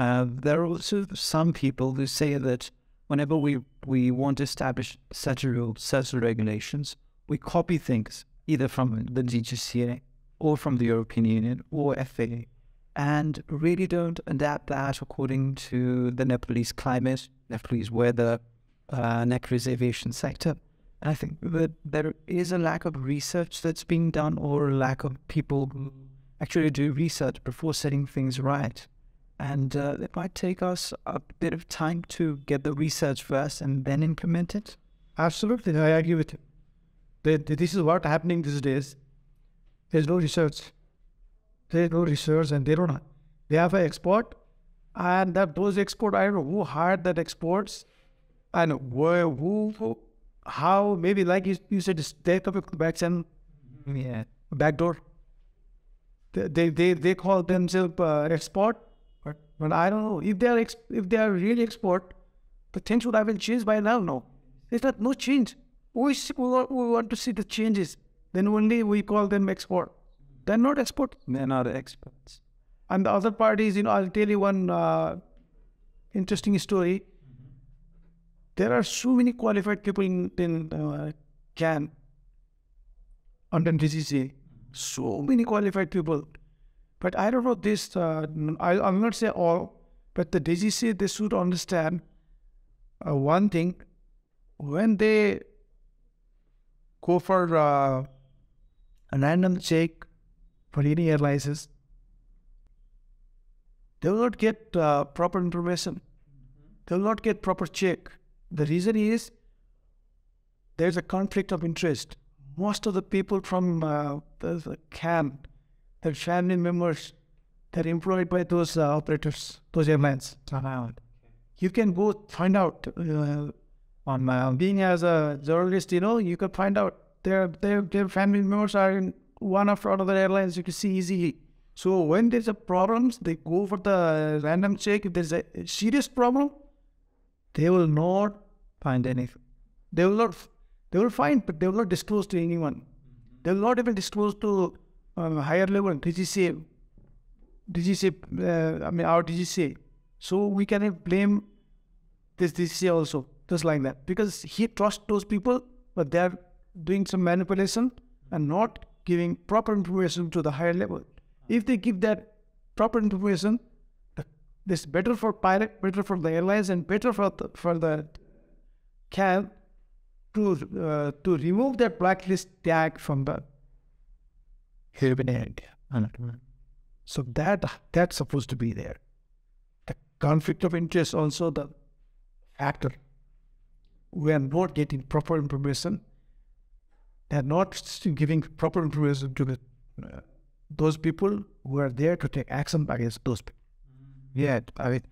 Uh, there are also some people who say that whenever we, we want to establish such a rule, such regulations, we copy things either from the DGCA or from the European Union or FAA and really don't adapt that according to the Nepalese climate, Nepalese weather, uh, Nepalese aviation sector. And I think that there is a lack of research that's being done or a lack of people who actually do research before setting things right. And uh, it might take us a bit of time to get the research first and then implement it. Absolutely, I agree with you. this is what happening these days. There's no research. There's no research, and they don't. They have an export, and that those export. I don't know who hired that exports, and where who, who how maybe like you, you said, they come back and yeah, backdoor. They they they call themselves uh, export but I don't know if they are ex- if they are really export, the things would have been changed by now. No, there's not no change. We, we want to see the changes. Then only we call them export. They're not export. They're not experts. And the other part is, you know, I'll tell you one uh, interesting story. Mm-hmm. There are so many qualified people in, in uh, CAN under DGC. So many qualified people. But I don't know this, uh, I, will not say all, but the DGC, they should understand uh, one thing. When they go for uh, a random check for any license, they will not get uh, proper information. They will not get proper check. The reason is there's a conflict of interest. Most of the people from uh, the camp their family members, they're employed by those uh, operators, those airlines. You can go find out uh, on my being as a journalist, you know, you can find out their their their family members are in one after another airlines. You can see easily. So when there's a problems, they go for the random check. If there's a serious problem, they will not find anything. They will not. They will find, but they will not disclose to anyone. They will not even disclose to um, higher level DGC, DGC, uh, I mean our DGC. So we can blame this DGC also, just like that, because he trusts those people, but they are doing some manipulation and not giving proper information to the higher level. If they give that proper information, this better for pilot, better for the airlines, and better for the, for the CAN to uh, to remove that blacklist tag from the India. So that that's supposed to be there. The conflict of interest also the factor. We are not getting proper information. They are not giving proper information to the, uh, those people who are there to take action against those people. Yeah, I mean,